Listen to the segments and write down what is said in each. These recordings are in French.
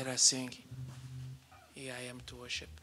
Let us sing. Here I am to worship.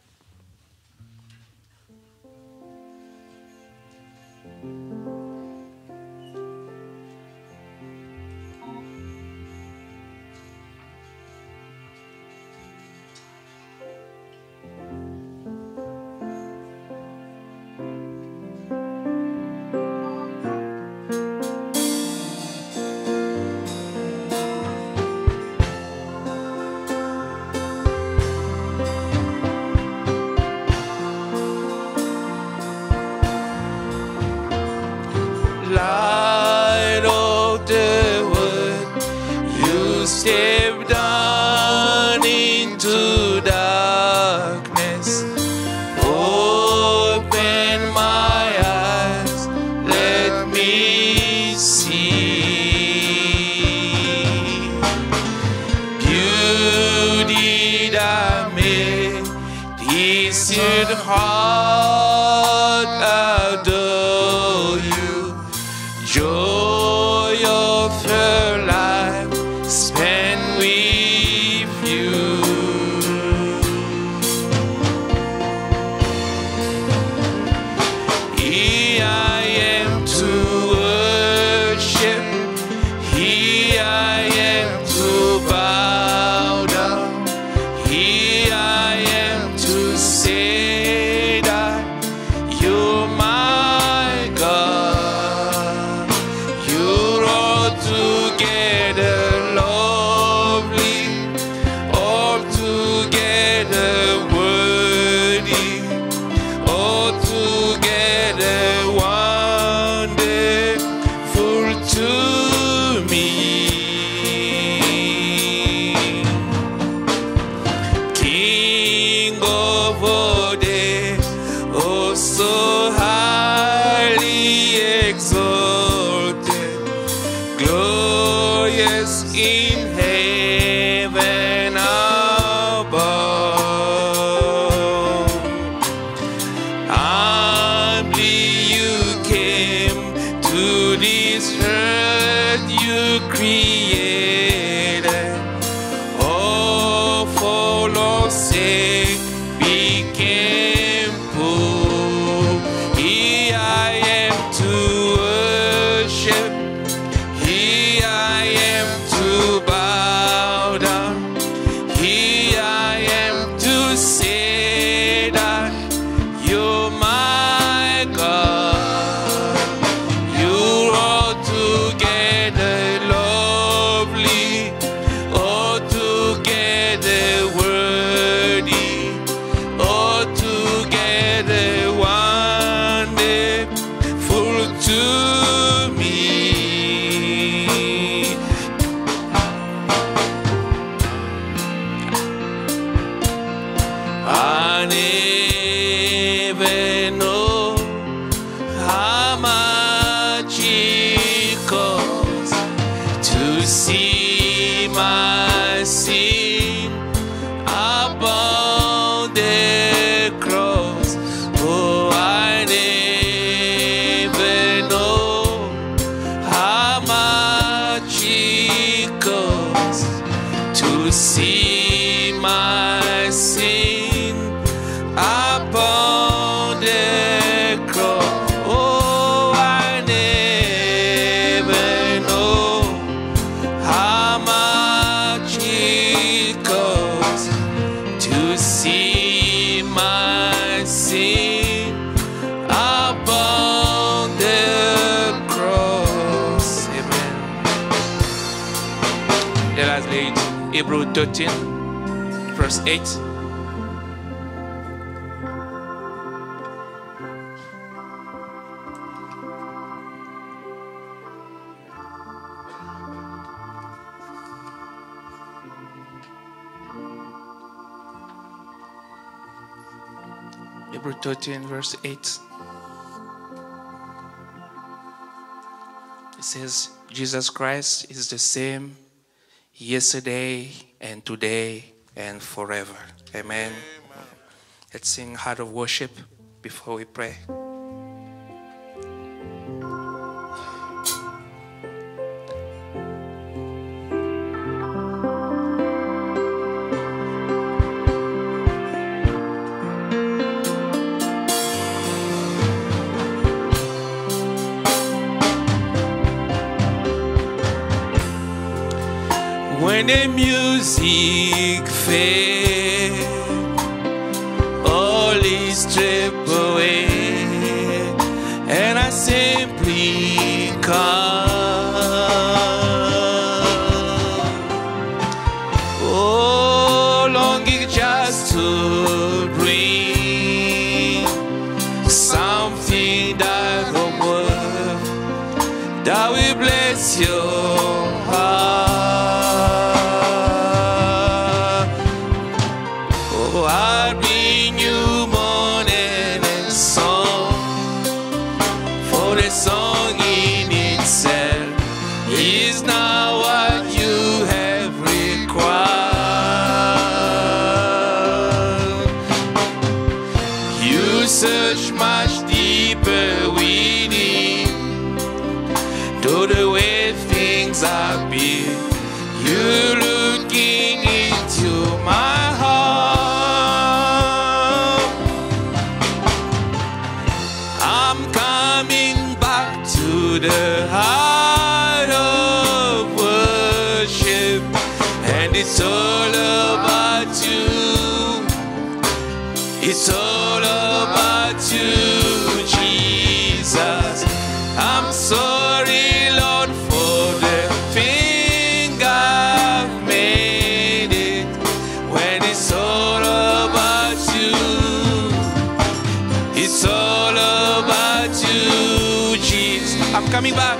it to see my sin upon the cross. Amen. Let us read Hebrew 13, verse 8. 13, verse 8. It says, Jesus Christ is the same yesterday and today and forever. Amen. Amen. Let's sing Heart of Worship before we pray. when the music fades, all is stripped away, and I simply come. all about you. It's all about you, Jesus. I'm sorry, Lord, for the thing I've made it. When it's all about you, it's all about you, Jesus. I'm coming back.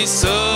be so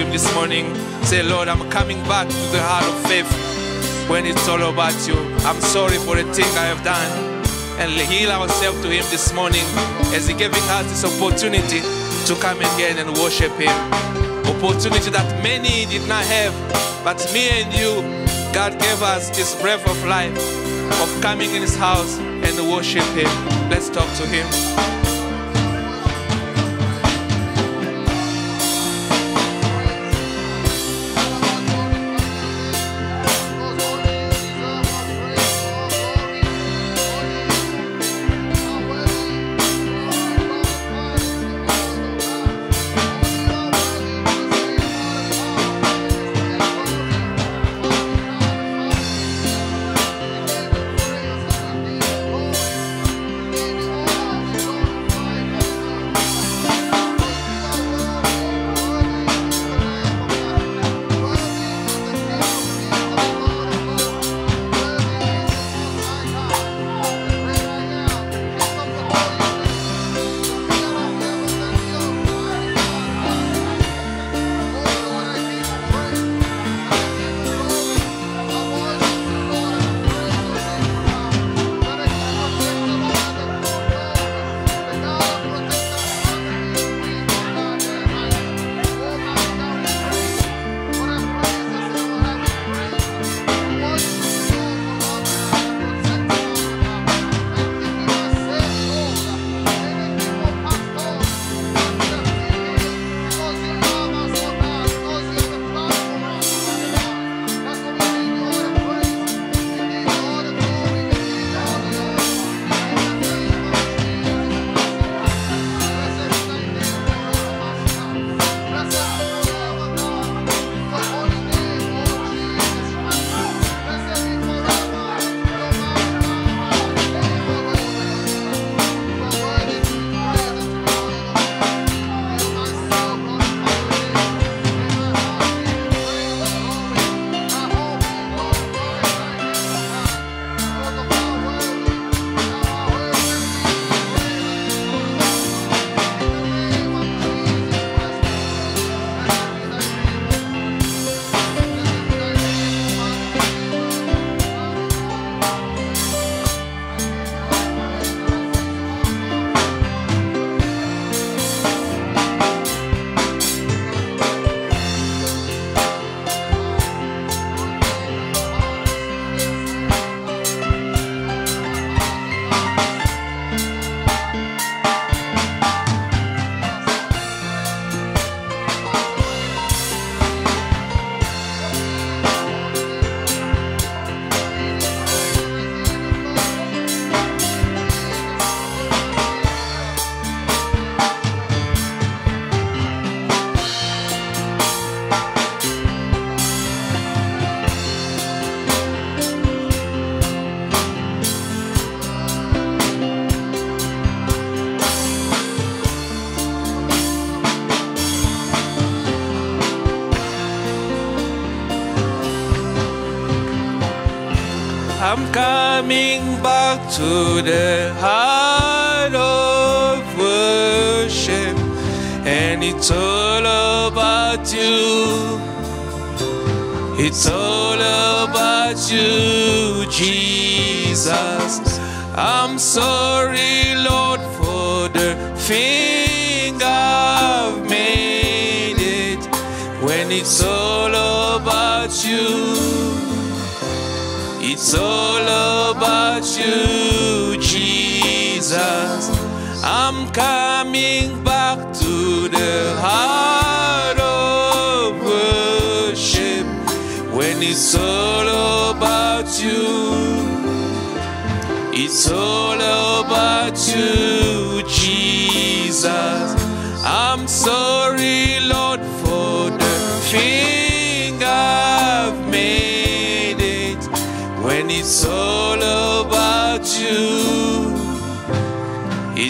to him this morning. Say, Lord, I'm coming back to the heart of faith when it's all about you. I'm sorry for the thing I have done. And heal ourselves to him this morning as he giving us this opportunity to come again and worship him. Opportunity that many did not have, but me and you, God gave us this breath of life of coming in his house and worship him. Let's talk to him. I'm coming back to the heart of worship, and it's all about you. It's all about you, Jesus. I'm sorry, It's all about you, Jesus. I'm coming back to the heart of worship when it's all about you. It's all about you, Jesus. I'm sorry,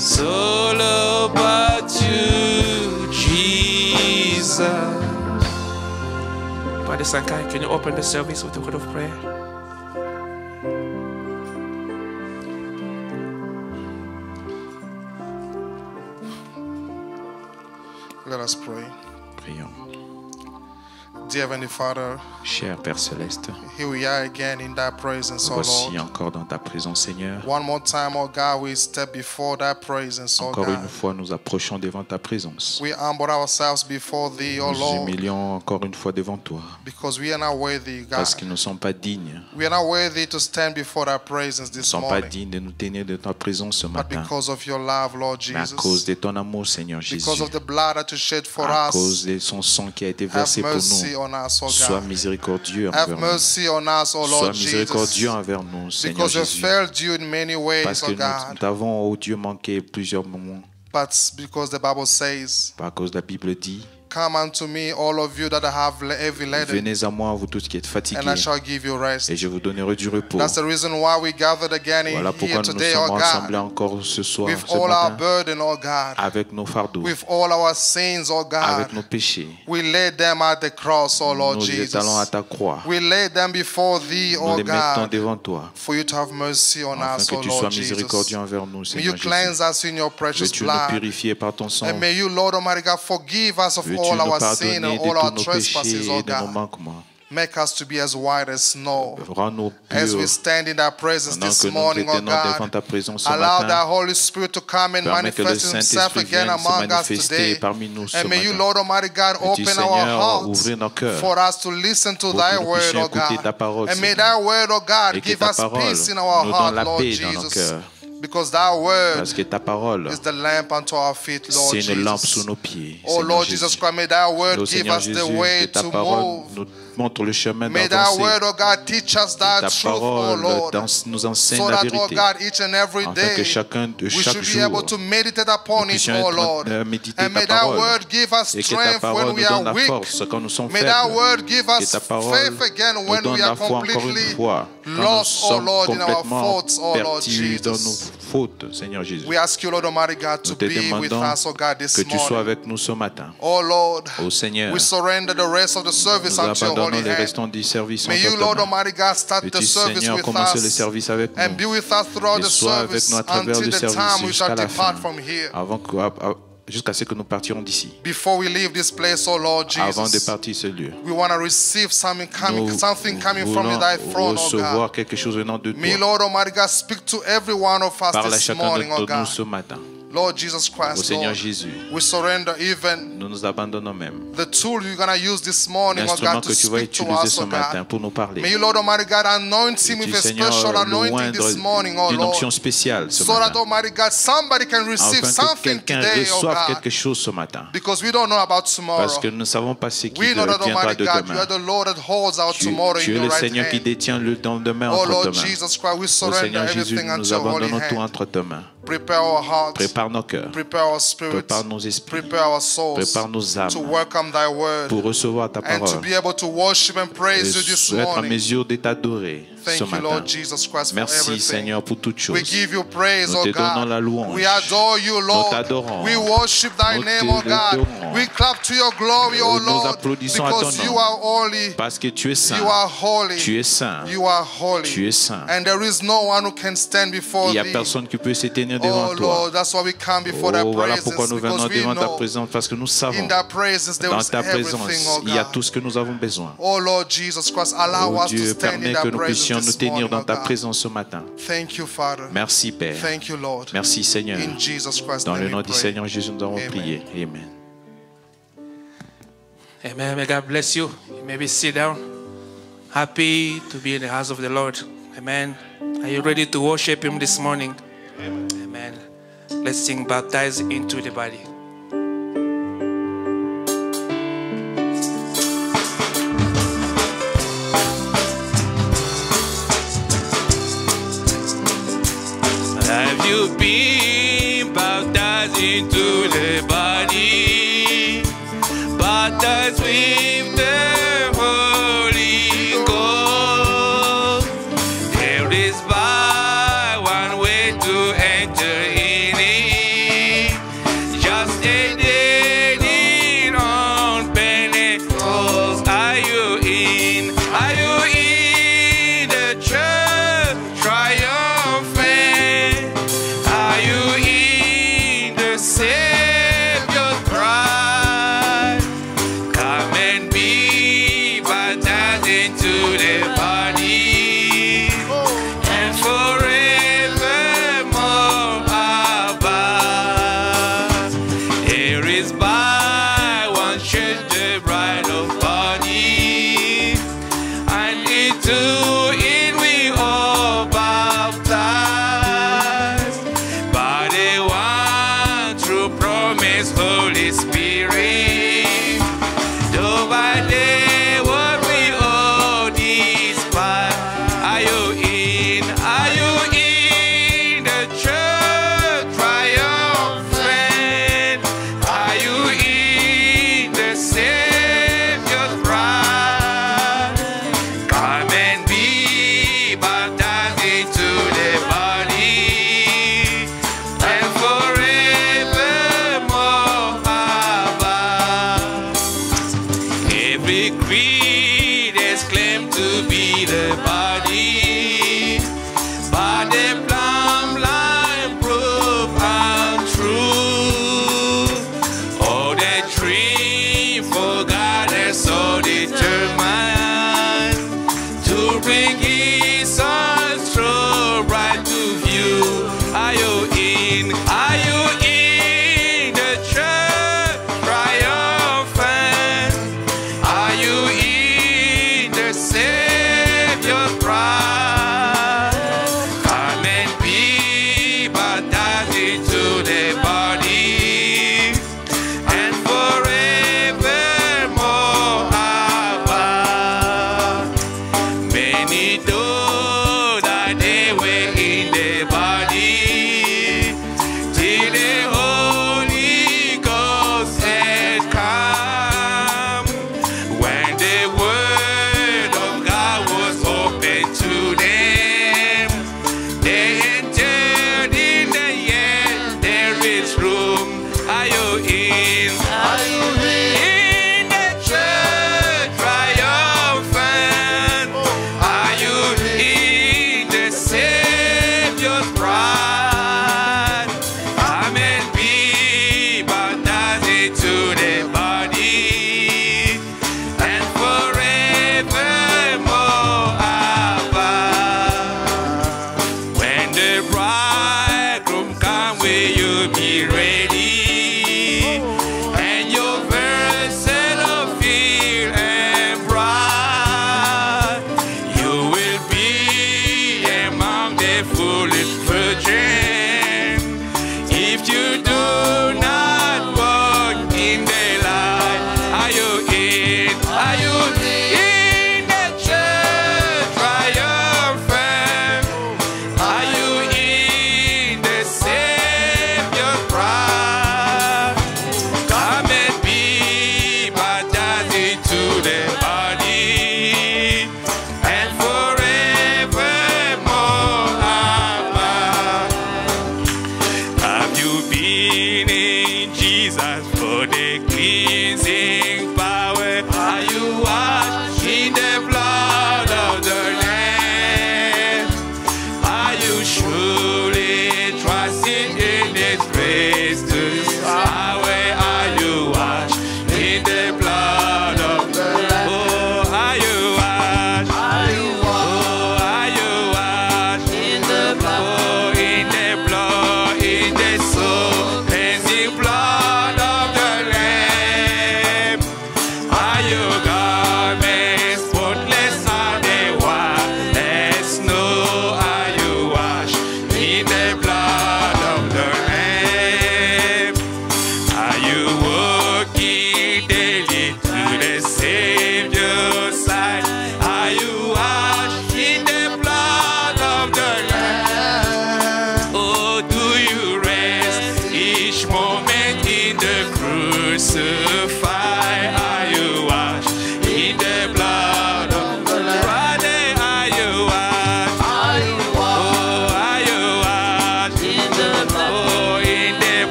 It's all about you, Jesus. Father, Sankai, can you open the service with a word of prayer? Let us pray. Prions. Cher Père Céleste, here we are again in thy presence, voici Lord. encore dans ta présence, Seigneur. One more time, God, we step before thy presence, Encore une fois, nous approchons devant ta présence. We humble ourselves before thee, oh Nous Lord, humilions encore une fois devant toi, because we are not worthy, God. parce que nous ne sommes pas dignes. We are not worthy to stand before thy presence Nous ne sommes pas dignes de nous tenir de ta présence ce But matin. because of your love, Lord Mais à cause Jesus, de ton amour, Seigneur Jésus, because of the blood that you shed for à us, cause de son sang qui a été have versé pour nous, on us, oh sois miséricordieux Have envers nous. mercy on us, oh Sois Lord Jesus. miséricordieux envers nous, Seigneur Because Jésus. failed you in many ways, Parce que oh nous God. t'avons, oh Dieu, manqué plusieurs moments. But because the Bible says, Par cause la Bible dit, Come unto me, all of you that have heavy laden, venez à moi, vous tous qui êtes fatigués, and I shall give you rest. et je vous donnerai du repos. That's the reason why we gathered again in Voilà pourquoi here nous today, oh sommes rassemblés God, encore ce soir, with ce all our burden, oh God, avec nos fardeaux, with all our sins, oh God. avec nos péchés. We lay them at the cross, oh Lord Nous les Jesus. étalons à ta croix. We lay them before thee, Nous oh les mettons God, devant toi, for you to have mercy on afin us, que oh tu sois Lord Jesus. miséricordieux envers nous, May you Seigneur Jésus. cleanse us in your precious Veux-tu nous blood. purifier par ton sang? And may you, Lord Almighty God, forgive us of Veux-tu all nous our sin pardonner and de all our tous nos péchés trespasses, oh et de nos God. manquements Make us to be as white as snow. Rends-nous As we purs stand in thy presence pendant this que nous morning, nous oh tenons devant God. ta présence ce Allow thy matin. Holy Spirit to come and Permets que le manifest himself Saint-Esprit again vienne se among us manifester today. parmi nous ce And may you, matin. Lord Almighty God, Veux-tu, open our Seigneur, hearts ouvrir nos cœurs for us to listen to pour thy que nous word, puissions oh écouter God. ta parole, And may Seigneur. thy word, oh God, Et que give ta us parole peace in our nous heart, donne la Lord paix dans nos Jesus. Cœurs. Because thy word Parce que ta parole, is the lamp unto our feet, Lord c'est une lampe sous Jesus. nos pieds. Oh Seigneur Lord Jésus. Jesus Christ, may thy word give Seigneur us Jésus, the que way ta to parole move. nous montre le chemin May d'avancer. word, God, teach us thy Ta truth, oh parole nous enseigne So la that, oh vérité. God, each and every Afin day, que chacun de we chaque should be jour, able to meditate upon nous it, puissions oh euh, méditer And ta parole. word give us et que ta strength parole when nous we donne are la weak. force quand nous sommes faibles. word give Que us ta parole faith again nous when donne we la are foi encore une completely fois quand nous lost, oh sommes Lord, in our complètement faults, oh Lord pertus dans nos Jesus. fautes, Seigneur Jésus. We ask you, Lord Almighty God, to Nous te be with demandons us, oh God, this que tu sois morning. avec nous ce matin. Oh Lord, Seigneur, we surrender the rest of the service nous abandonnons holy les restants du service en May you, ta Lord main. Almighty God, start the Veux-tu, service Seigneur, with commencer le us service avec and nous be with us throughout et the sois avec service nous à travers until le the time service we shall jusqu'à la depart fin, from here. avant que- jusqu'à ce que nous partirons d'ici. Before we leave this place, oh Lord Avant de Jesus, partir ce lieu, we want to receive something coming, nous voulons oh recevoir quelque chose venant de May toi. Lord Almighty God speak to every one of us Parle à this chacun morning, oh nous God. ce matin. Lord Jesus Au Christ, Seigneur Lord, Jésus, we surrender even nous nous abandonnons même. the tool you're going to use this morning, oh L'instrument God, to que tu vas speak to utiliser us, ce oh matin God. pour nous parler. May you, Lord Almighty God, anoint him with a Seigneur, special le anointing this morning, oh d'une onction Lord. spéciale ce So that, matin. Almighty God, somebody can receive Afin que something quelqu'un today, oh reçoive God. quelque chose ce matin. Because we don't know about tomorrow. Parce que nous ne savons pas ce qui We know that, Almighty de God, you demain. are the Lord that holds our Tu, tomorrow tu in es your le right Seigneur qui hand. détient le lendemain Oh entre Lord tes mains. Jesus Christ, we Ô surrender Seigneur Jésus, everything unto nous your holy abandonnons tout hand. entre tes mains. Prepare our hearts, Prépare nos cœurs, prepare our spirits, prépare nos esprits, prepare our souls prépare nos âmes to welcome thy word pour recevoir ta and to parole. be able to worship and et praise you this être en morning. mesure de t'adorer ce you, matin. Lord Jesus Christ, for Merci. Seigneur pour toutes We choses. give you praise, Nous oh te donnons la God. louange. We adore you, Lord. t'adorons. We worship thy Nous oh God. adorons. We clap to your glory, oh Nous Lord, applaudissons à because ton you nom. are holy. Parce que tu es saint. You are holy. Tu es saint. You are holy. Tu es saint. And there is no one who can stand before Il n'y a personne qui peut se tenir devant Oh toi. Oh, voilà pourquoi nous venons devant ta présence, parce que nous savons, dans ta présence, il y a tout ce que nous avons besoin. Oh Dieu, permets que nous puissions presence nous tenir dans oh ta God. présence ce matin. Thank you, Father. Merci Père. Thank you, Lord. Merci Seigneur. In Jesus Christ's Dans name le nom we du pray. Seigneur Jésus, nous avons Amen. prié. Amen. Amen. May God bless you. You may be sit down. Happy to be in the house of the Lord. Amen. Are you ready to worship Him this morning? Amen. Let's sing baptized into the body. Have you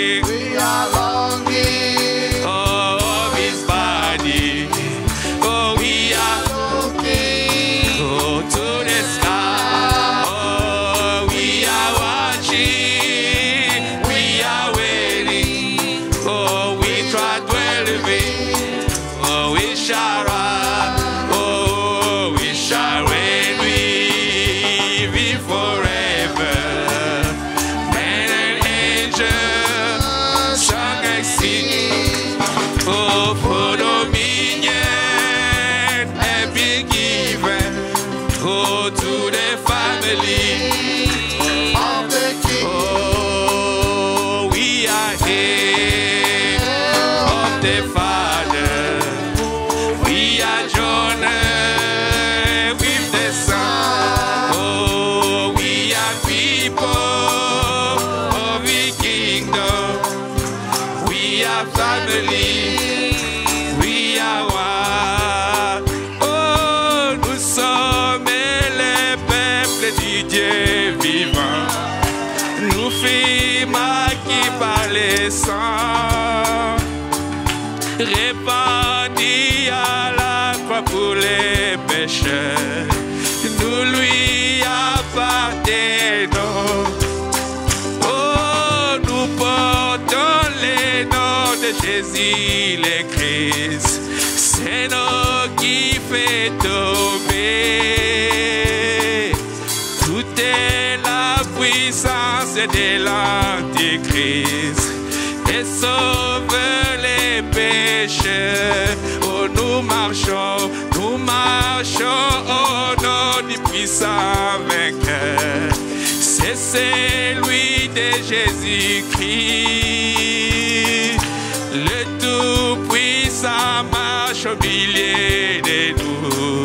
are sauve les péchés. Oh, nous marchons, nous marchons au nom du puissant vainqueur. C'est celui de Jésus-Christ. Le Tout-Puissant marche au milieu de nous.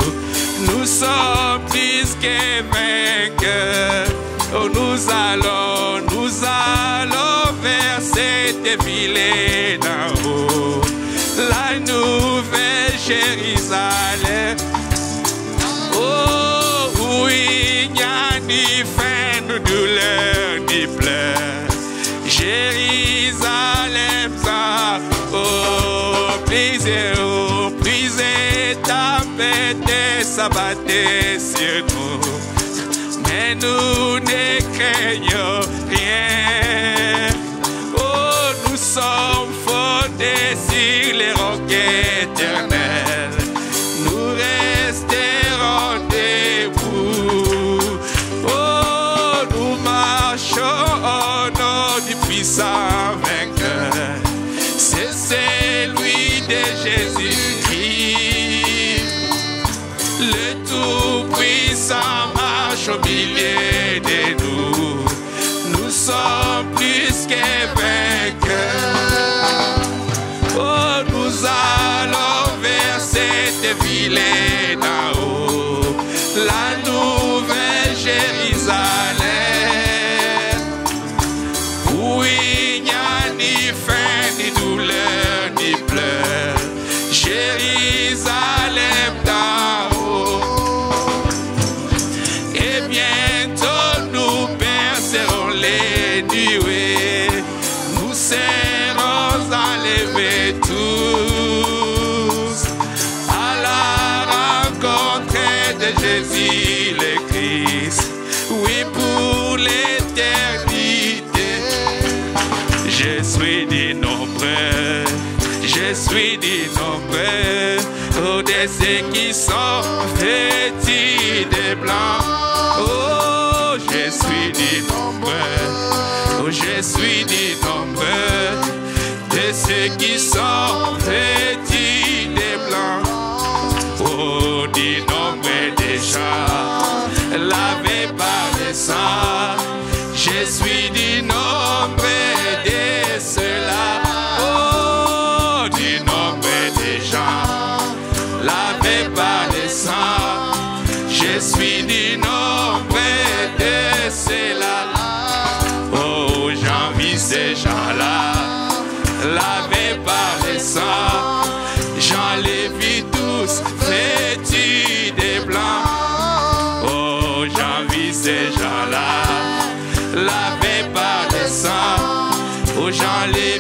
Nous sommes plus que vainqueurs. Oh, nous allons ville d'en haut, la nouvelle Jérusalem. Oh, oui, il n'y a ni fin, ni douleur, ni pleurs. Jérusalem, ça, oh, brisez, oh, brisez ta paix, sabbatez sur nous. Mais nous ne craignons rien. Yeah. qui sont vêtus de blanc. Oh, je suis dit nombreux, oh, je suis dit nombreux de ceux qui sont vêtus de blanc. Oh, dit nombreux déjà, lavé par les sangs. aux gens les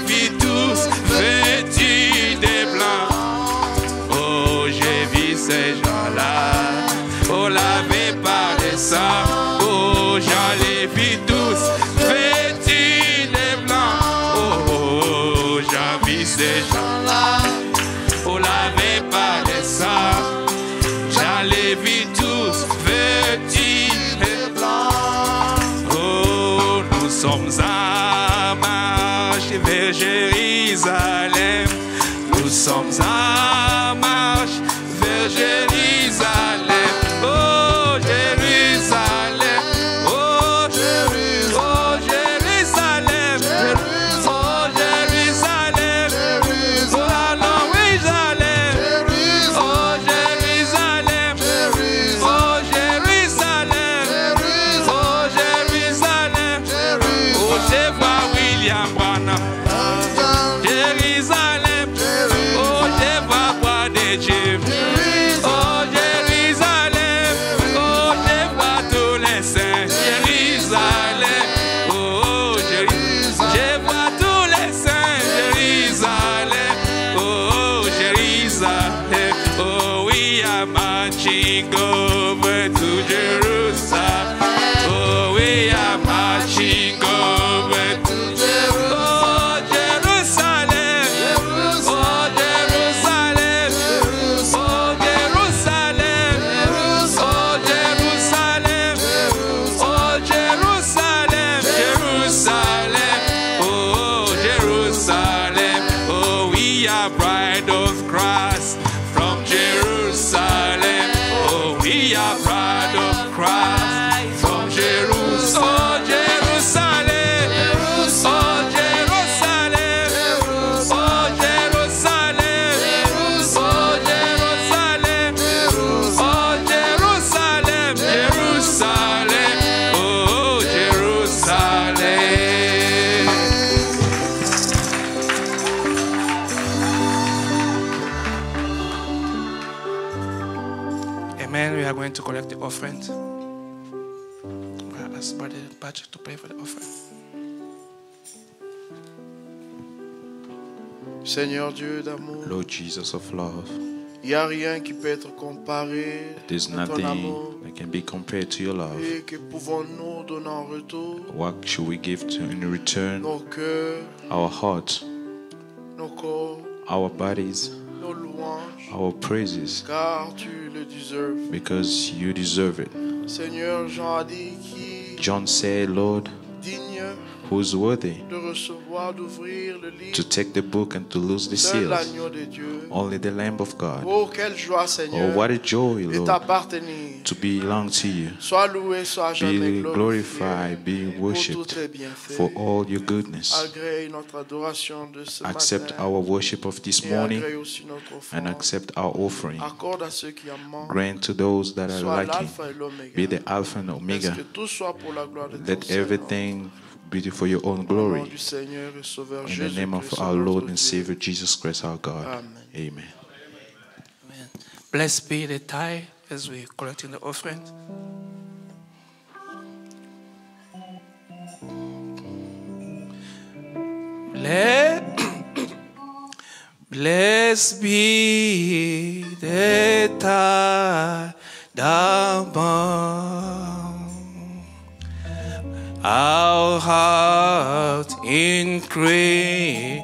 Seigneur Dieu d'amour, Lord Jesus of love, il n'y a rien qui peut être comparé there's à ton amour. nothing that can be compared to your love. Et que pouvons-nous donner en retour What should we give to in return? Nos cœurs, Our hearts, nos corps, our bodies, nos louanges, our praises, car tu le deserves. because you deserve it. Seigneur, Jean a dit qui John said, Lord, digne who's worthy de recevoir, to livre. take the book and to loose the Seul seals? l'agneau de Dieu. Only the Lamb of God. Oh, quelle joie, Oh, Seigneur, what a joy, de Lord, t'appartenir. to belong to you. Sois loué, sois jamais Be glorifié glorified, be pour tous worshipped tes bienfaits. for all your goodness. Agrée notre adoration de ce Accept matin. our worship of this et morning agrée aussi notre and offrande. accept our offering. Accorde à ceux qui en manquent. Grant to those that are Sois lacking, l'alpha et l'oméga. be the Alpha and Laisse Omega. que tout soit pour la gloire de ton Let Seigneur? everything be for your own glory. du Seigneur et Sauveur In the name of our Lord and Savior Jesus Christ, our God. Amen. Amen. Amen. Blessed be the tithe as we collecting the offering. Bless, blessed be the tithe among our heart in creation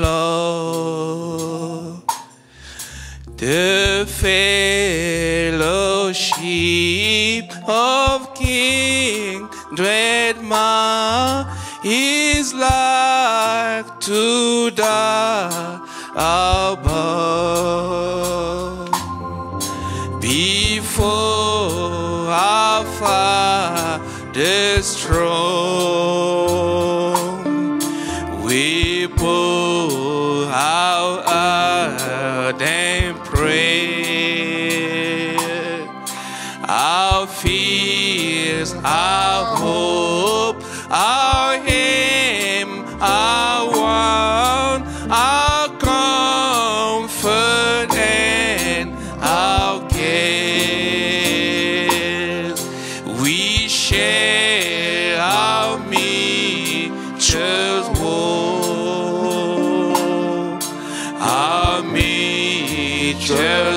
love the fellowship of King Dreadman is like to die above as. I meet you.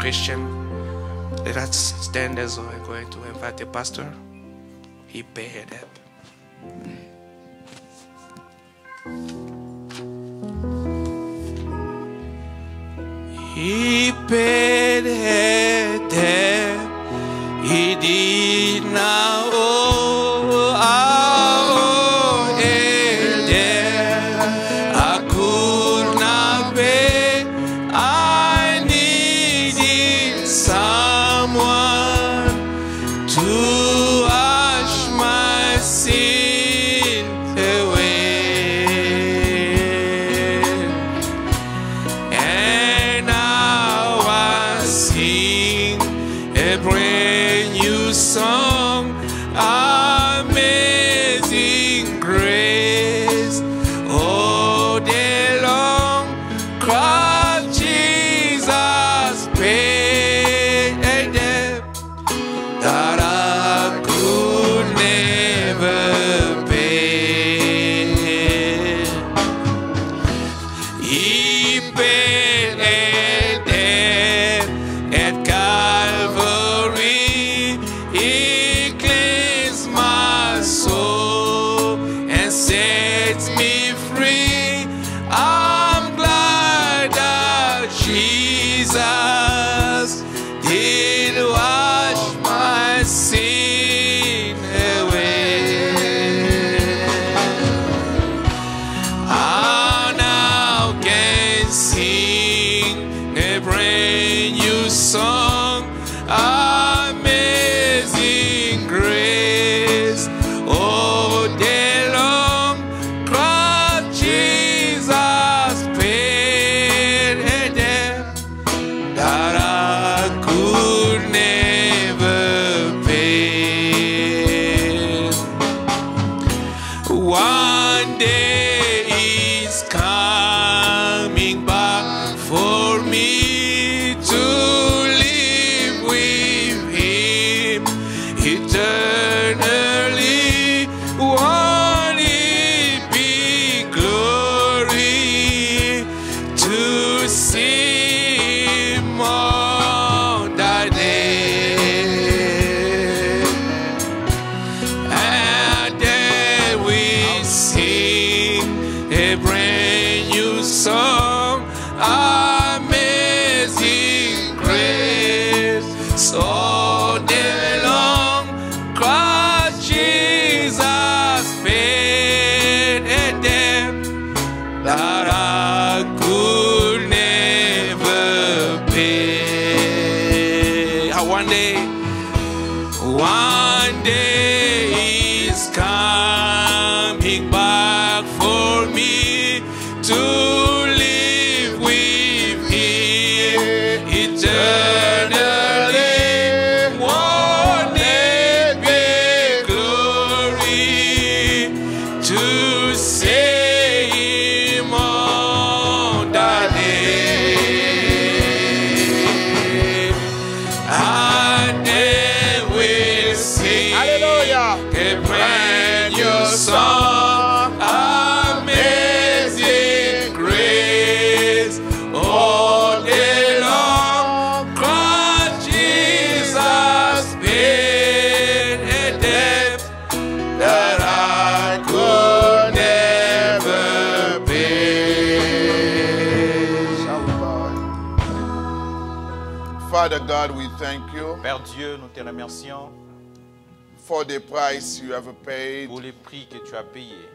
Christian, let us stand as we're going to invite the pastor. He paid up. He paid it. He did not owe. The price you have paid pour les prix que tu as payés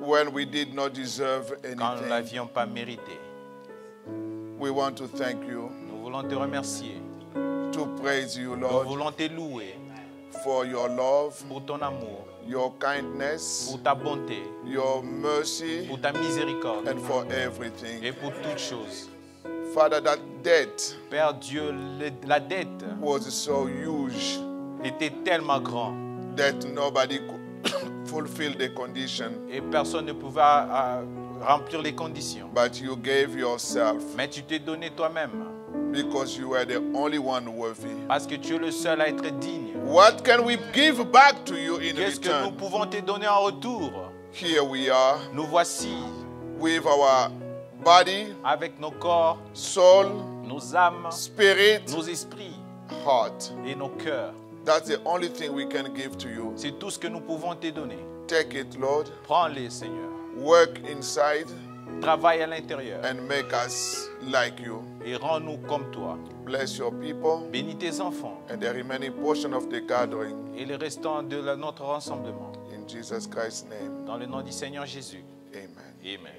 when we did not deserve quand nous ne anything. l'avions pas mérité. We want to thank you, Nous voulons te remercier. to praise you, Nous Lord, voulons te louer for your love, pour ton amour, your kindness, pour ta bonté, your mercy, pour ta miséricorde and for everything. et pour toutes choses. Father, that debt Père Dieu, le- la dette was so huge était tellement grande that nobody could fulfill the condition, et personne ne pouvait euh, remplir les conditions. but you gave yourself Mais tu t'es donné toi-même because you were the only one worthy. parce que tu es le seul à être digne. What can we give back to you in Qu'est-ce que nous pouvons te donner en retour? Here we are Nous voici with our body, avec nos corps, soul, nos âmes, spirit, nos esprits heart. et nos cœurs. That's the only thing we can give to you. C'est tout ce que nous pouvons te donner. Take it, Lord. Prends-les, Seigneur. Work inside Travaille à l'intérieur and make us like you. et rends-nous comme toi. Bless your people Bénis tes enfants and the remaining portion of the gathering. et les restants de la- notre rassemblement. In Jesus Christ's name, Dans le nom du Seigneur Jésus. amen. Amen.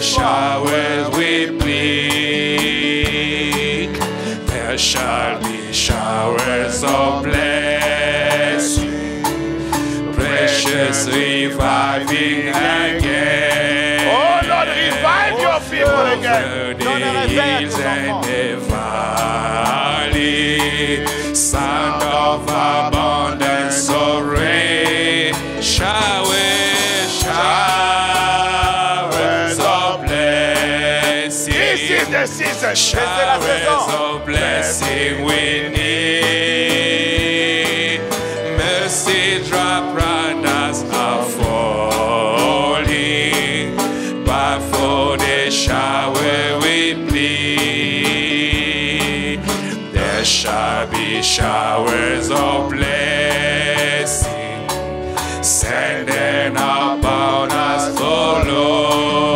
i was the showers of blessing we need. Mercy drop round us are falling, but for the shower we plead, there shall be showers of blessing, sending upon us, O Lord.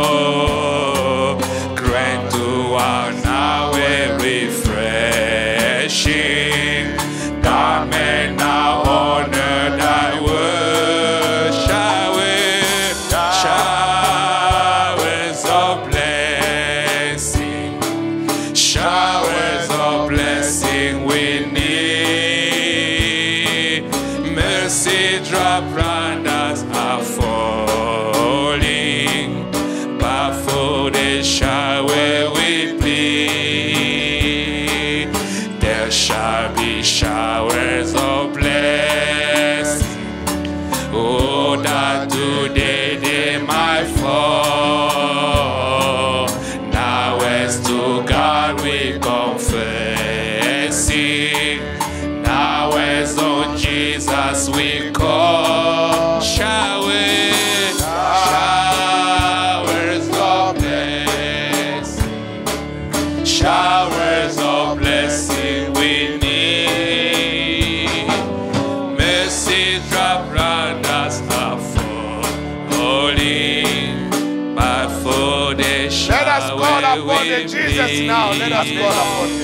now. Let us go.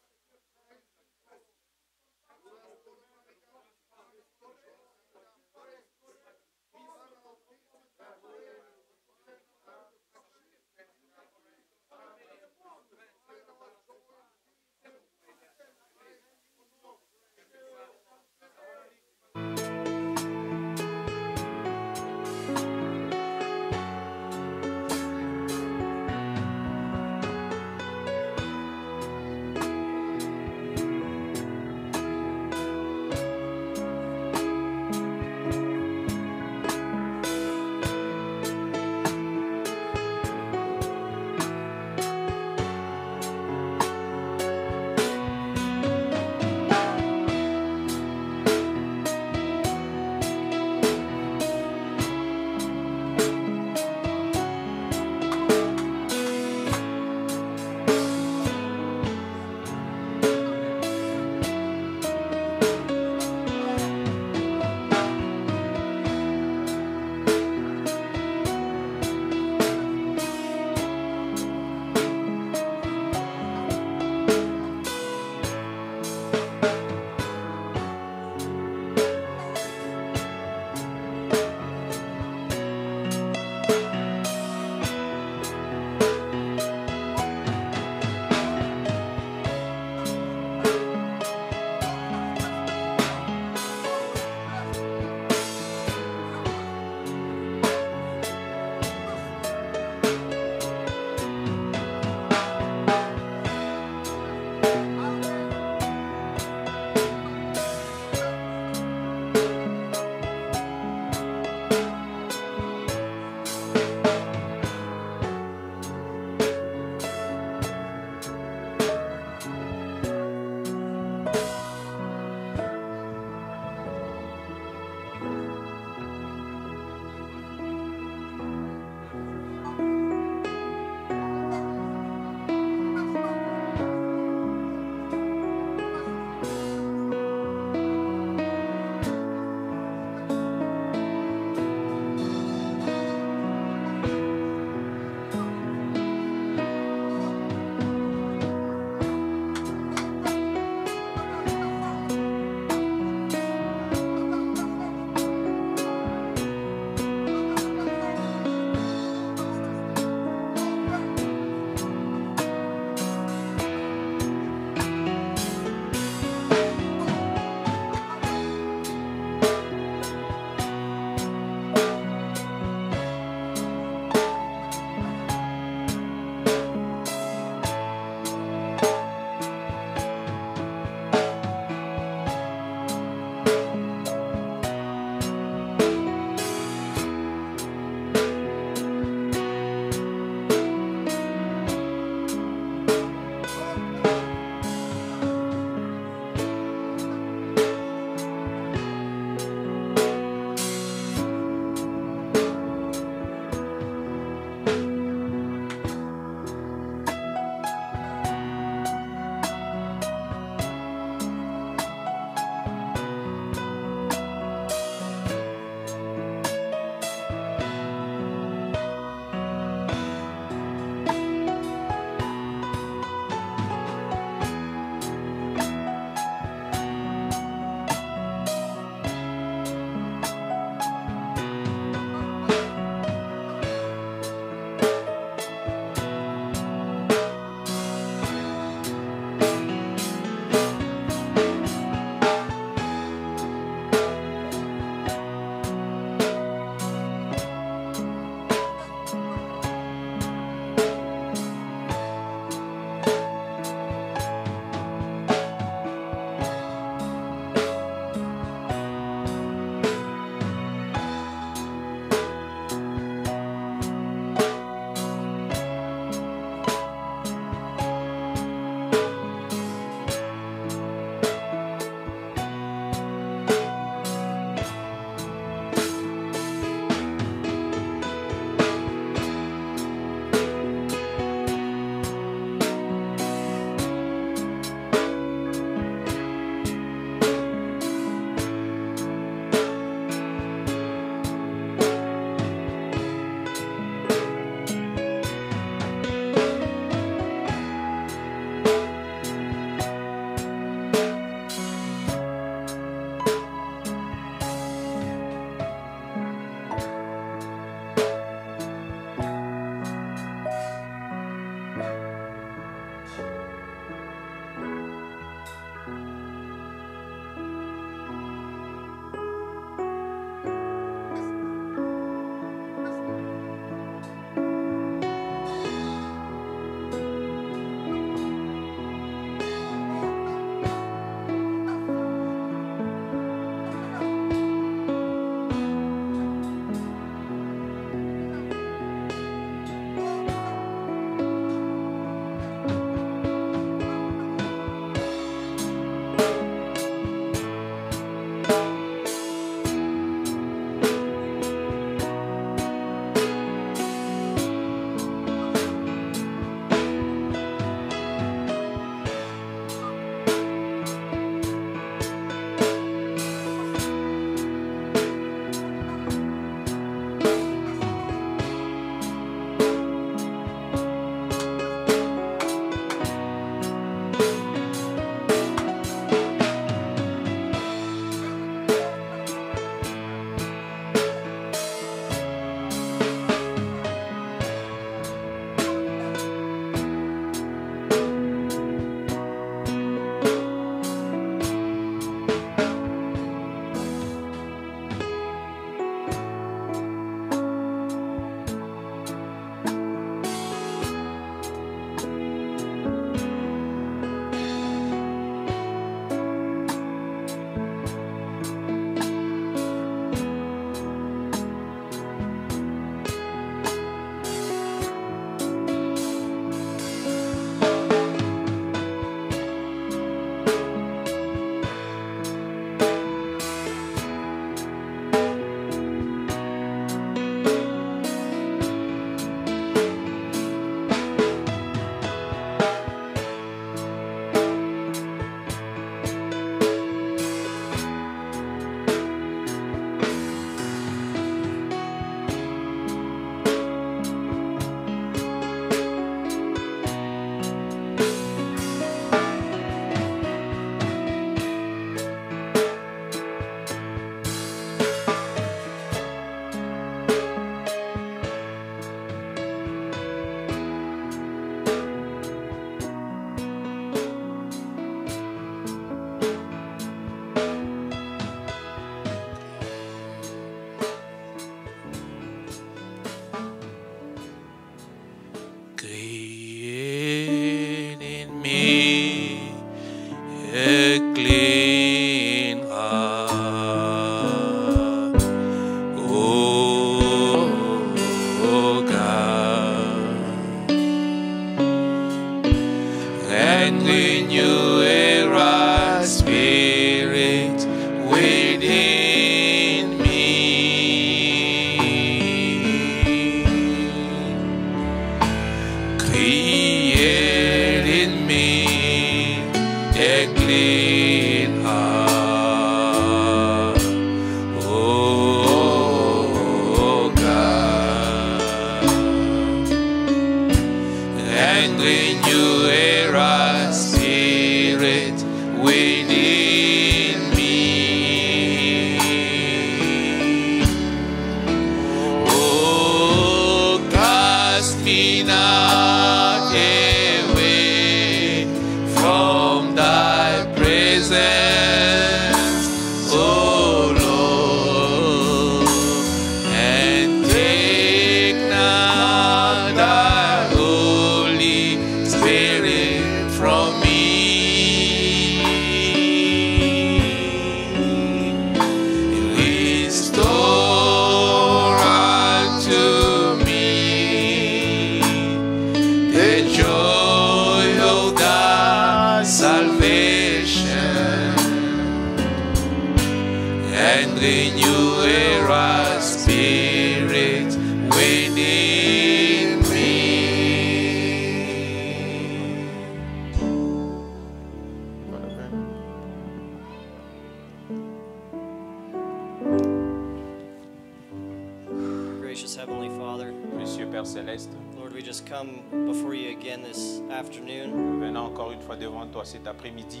Heavenly Father, Monsieur Père Céleste, Lord, we just come before you again this afternoon. nous venons encore une fois devant toi cet après-midi.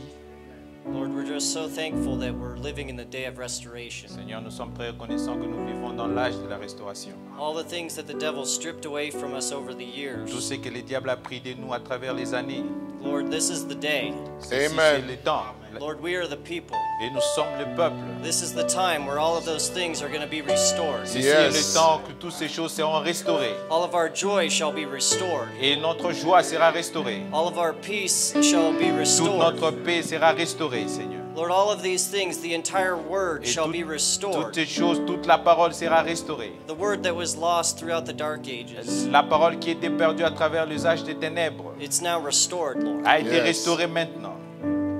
Lord, we're just so thankful that we're living in the day of restoration. Seigneur, nous sommes très reconnaissants que nous vivons dans l'âge de la restauration. All the things that the devil stripped away from us over the Tout years. ce que le diable a pris de nous à travers les années, Lord, this is the day. Amen. le temps. Lord, we are the people. Et nous sommes le peuple. This is the time where all of those things are going to be restored. Ceci Yes. est le temps que toutes ces choses seront restaurées. All of our joy shall be restored. Et notre joie sera restaurée. All of our peace shall be Toute restored. notre paix sera restaurée, Seigneur. Lord, all of these things, the entire word Et shall tout- be toutes restored. ces choses, toute la parole sera restaurée. The word that was lost throughout the dark ages. La parole qui était perdue à travers les âges des ténèbres It's now restored, Lord. a été Yes. restaurée maintenant.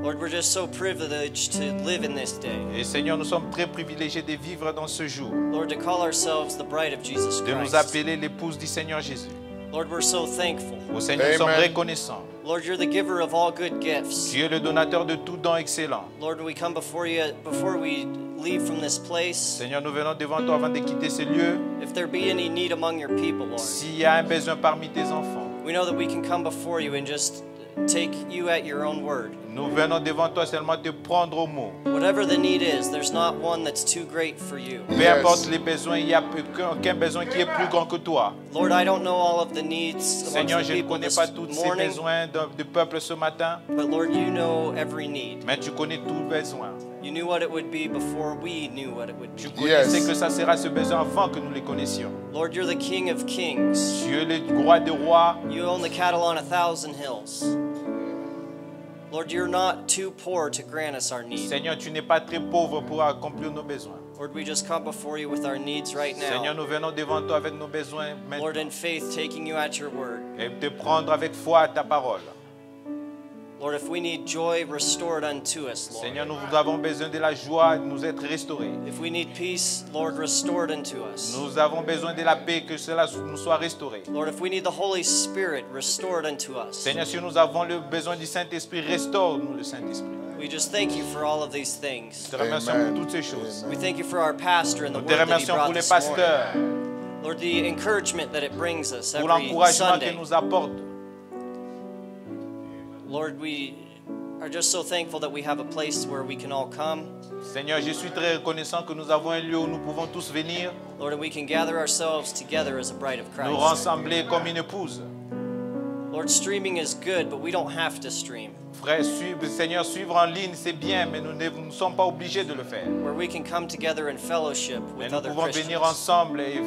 Lord, we're just so privileged to live in this day. Et Seigneur, nous sommes très privilégiés de vivre dans ce jour, Lord, to call ourselves the bride of Jesus de nous Christ. appeler l'épouse du Seigneur Jésus. Lord, we're so thankful. Au Seigneur, nous sommes reconnaissants. Lord, you're the giver of all good gifts. Tu es le donateur de tout don excellent. Lord, we come before you before we leave from this place. Seigneur, nous venons devant toi avant de quitter ce lieu. If there be any need among your people, Lord, S'il y a un besoin parmi tes enfants, we know that we can come before you and just take you at your own word. nous venons devant toi seulement te prendre au mot. Whatever the need is, there's not one that's too great for you. Peu importe les besoins, il n'y a aucun, besoin qui est plus grand que toi. Lord, I don't know all of the needs Seigneur, je the ne people connais this pas tous ces morning, besoins du peuple ce matin, but Lord, you know every need. mais tu connais tout besoin. You knew what it would be before we knew what it would Tu be. connaissais Yes. que ça sera ce besoin avant que nous les connaissions. Lord, you're the King of kings. Tu es le roi des rois. You own the cattle on a thousand hills. Lord, you're not too poor to grant us our needs. Seigneur, tu n'es pas très pauvre pour accomplir nos besoins. Lord, we just come before you with our needs right Seigneur, now. nous venons devant toi avec nos besoins Lord, in maintenant faith, taking you at your word. et te prendre avec foi ta parole. Seigneur, nous avons besoin de la joie, de nous être restaurés. If we need peace, Lord, restored unto us. Nous avons besoin de la paix, que cela nous soit restauré. Lord, if we need the Holy Spirit restored unto us. Seigneur, si nous avons le besoin du Saint-Esprit, restaure-nous le Saint-Esprit. We just thank you for all of these Nous things. te remercions Amen. pour toutes ces choses. We thank you for our pastor and the Nous te word that he remercions brought pour les this morning. pasteurs, Lord, the encouragement that it brings us pour every l'encouragement Sunday. Qu'ils nous apportent. Lord, we are just so thankful that we have a place where we can all come. Seigneur, je suis très reconnaissant que nous avons un lieu où nous pouvons tous venir, Lord, and we can gather ourselves together as a bride of Christ. nous rassembler comme une épouse. Lord, streaming is good, but we don't have to stream. Frère, suivre, Seigneur, suivre en ligne, c'est bien, mais nous ne nous sommes pas obligés de le faire. Where we can come together in fellowship Mais with nous other pouvons venir Christians. ensemble et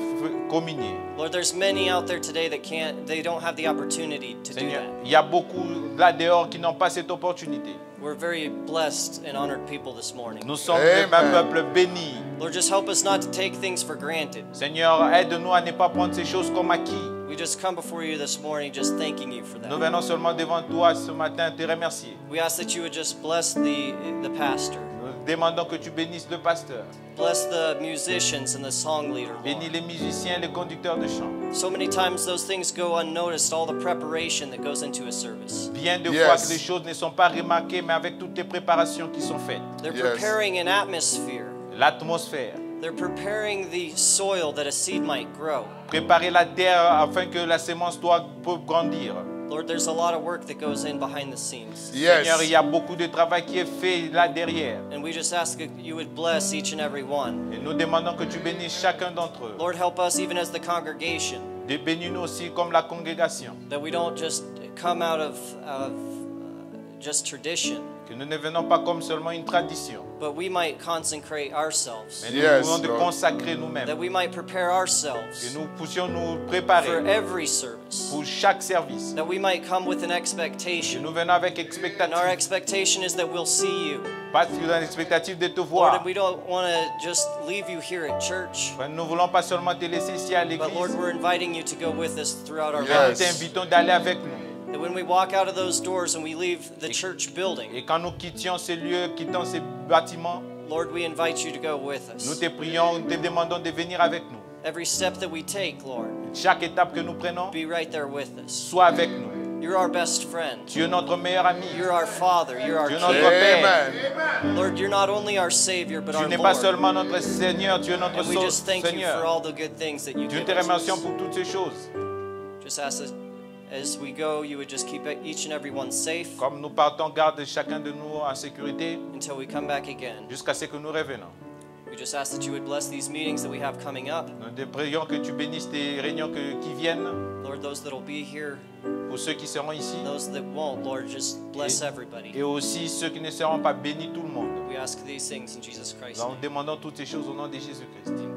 communier. Lord, there's many out there today that can't, they don't have the opportunity to do Seigneur, that. il y a beaucoup là dehors qui n'ont pas cette opportunité. We're very blessed and honored people this morning. Nous sommes Amen. un peuple béni. Lord, just help us not to take things for granted. Seigneur, aide-nous à ne pas prendre ces choses comme acquis. We just come before you this morning just thanking you for Nous that. venons seulement devant toi ce matin te remercier. We ask that you would just bless the, the pastor. Nous demandons que tu bénisses le pasteur. Bless the musicians and the song leader, Bénis les musiciens, les conducteurs de chant. So many times those things go unnoticed, all the preparation that goes into a service. Bien de Yes. fois que les choses ne sont pas remarquées, mais avec toutes les préparations qui sont faites. They're Yes. preparing an atmosphere. L'atmosphère. They're preparing the soil that a seed might grow. Préparer la terre afin que la sémence doit peut grandir. Lord, there's a lot of work that goes in behind the scenes. Seigneur, il y Yes. a beaucoup de travail qui est fait là derrière. And we just ask that you would bless each and every one. Et nous demandons que tu bénisses chacun d'entre eux. Lord, help us even as the congregation, Bénis-nous aussi comme la congrégation. that we don't just come out of, of just tradition, Que nous ne venons pas comme seulement une tradition. but we might consecrate ourselves, Mais nous Yes, voulons de consacrer that nous-mêmes. we might prepare Que ourselves nous puissions nous for préparer every service, pour chaque service. that we might come with an Que expectation. nous venons avec And our expectation is that we'll see you. Expectative de te voir. we don't want to just leave you here at church, Nous ne voulons pas seulement te laisser ici à but Lord, l'église. we're inviting you to go with us throughout our Nous Yes. lives. t'invitons d'aller avec nous. That when we walk out of those doors and we leave the church building, Et quand nous quittions ce lieu, quittant ces bâtiments, Lord, we invite you to go with nous us. te prions, nous te demandons de venir avec nous. Every step that we take, Lord, Chaque étape que nous prenons, be right there with us. sois avec nous. You're our best friend. Tu es notre meilleur ami. You're our Father. You're our Tu es notre Père. Amen. Not you're not only our Savior, but Tu our n'es pas Lord. seulement notre Seigneur, tu es notre And we Sau- just thank you for Seigneur. all the good things that you Nous te remercions pour toutes ces choses. Just ask us as we go, you would just keep each and every one safe Comme nous partons, garde chacun de nous en sécurité until we come back again. jusqu'à ce que nous revenons. We just ask that you would bless these meetings that we have coming up. Nous te prions que tu bénisses tes réunions que- qui viennent. Lord, those that will be here, Pour ceux qui seront ici those that won't, Lord, just bless Et- everybody. et aussi ceux qui ne seront pas bénis, tout le monde. We ask these things in Jesus Christ's Nous demandons toutes ces choses au nom de Jésus-Christ. Amen.